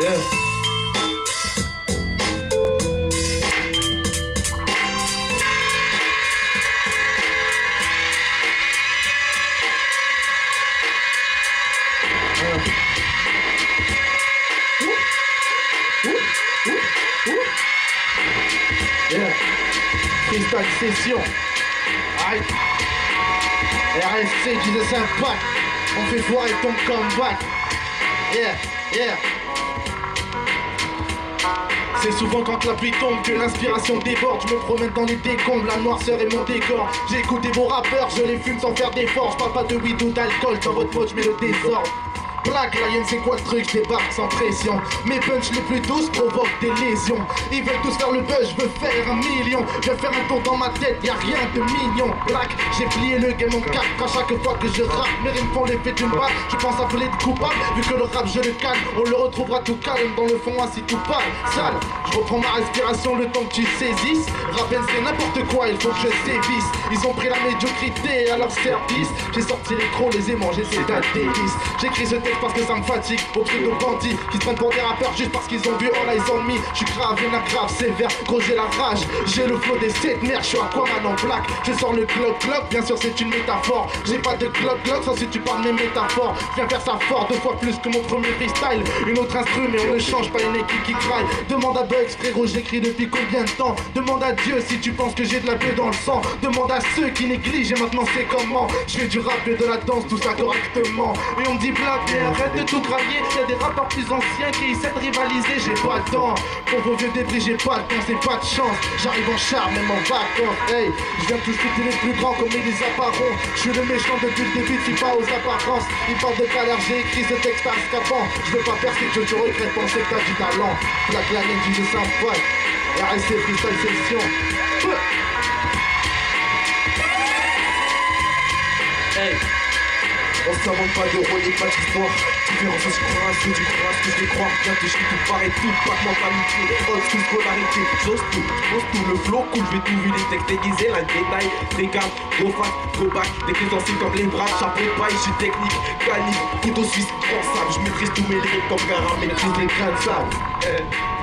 Yes. Freestyle Session. Aïe. RSC, Jesus Impact. On fait foirer ton comeback. Yeah, yeah. C'est souvent quand la pluie tombe que l'inspiration déborde. Je me promène dans les décombres, la noirceur est mon décor. J'ai écouté vos rappeurs, je les fume sans faire d'efforts. Je parle pas de weed ou d'alcool, dans votre poche, je mets le désordre. Black Lion, c'est quoi ce truc? Débarque sans pression. Mes punchs les plus douces provoquent des lésions. Ils veulent tous faire le buzz, je veux faire un million. Je vais faire un tour dans ma tête, y a rien de mignon. Black, j'ai plié le game en quatre à chaque fois que je rappe. Mes rimes font l'effet d'une balle. Je pense appeler de coupable, vu que le rap je le calme. On le retrouvera tout calme dans le fond, assis tout pâle. Sale, je reprends ma respiration le temps que tu saisisses. Rappel, c'est n'importe quoi, il faut que je sévisse. Ils ont pris la médiocrité à leur service. J'ai sorti les crocs, les aimants, j'essaie d'être délice. J'écris ce texte parce que ça me fatigue. Au prix de bandits qui se prennent pour des rappeurs juste parce qu'ils ont vu All Eyes on Me. J'suis grave, une grave, sévère. Gros, j'ai la rage. J'ai le flow des sept mères. J'suis Aquaman en black. Je sors le clock clock. Bien sûr, c'est une métaphore. J'ai pas de clock clock sans si tu parles mes métaphores. Viens faire ça fort deux fois plus que mon premier freestyle. Une autre instru, mais on ne change pas une équipe qui craille. Demande à Bugs, frérot, j'écris depuis combien de temps. Demande à Dieu si tu penses que j'ai de la paix dans le sang. Demande à ceux qui négligent et maintenant c'est comment. Je fais du rap et de la danse, tout ça correctement. Et on me dit blague, arrête de tout grailler. Y'a des rappeurs plus anciens qui essaient de rivaliser. J'ai pas le temps. Pour vos vieux débris, j'ai pas le temps, c'est pas de chance. J'arrive en char, même en vacances. Hey, je viens tous tous les plus grands comme les apparents. Je suis le méchant depuis le début, tu pas aux apparences. Il parle de galère, j'ai écrit ce texte à escapant. Je veux pas percer, je te regrette, penser que t'as du talent. Black Lion, du jeu sympa. RSC Freestyle Session. Hey on s'invente pas de rôle et pas d'histoire Différence, je crois ce que tu crois ce que je vais croire. Bien que je tout paraît tout, pas de mentalité Old school scolarité, j'ose tout, j'ose tout. Le flow cool, je vais tout vu les textes déguisés le détail, des gammes, go fat, go back Des clés sensibles comme les bras, chapeau paille Je suis technique, calibre, couteau suisse, grand sable Je maîtrise tous mes lignes comme Gara, maîtrise les grains de sable. Eh.